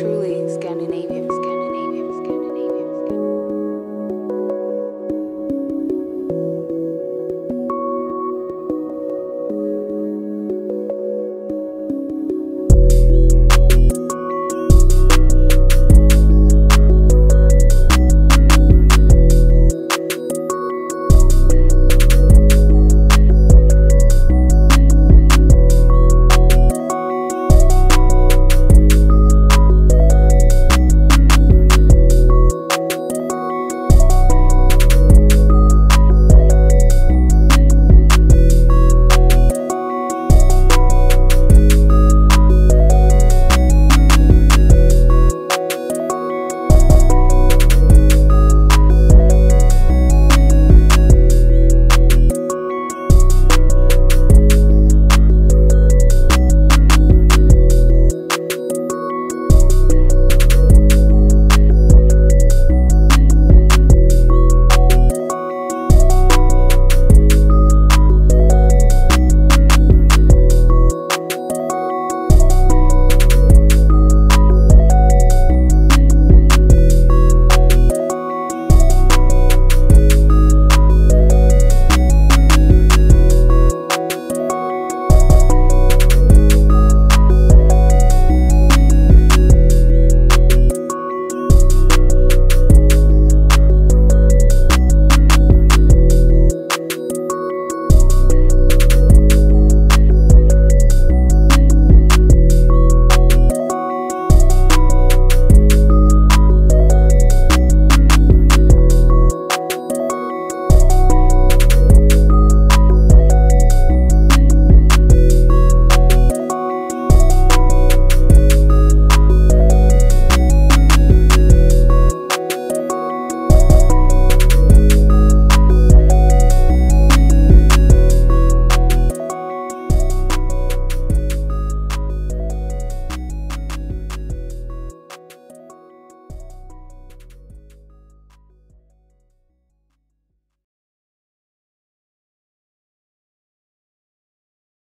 truly Scandinavian. Scandinavian.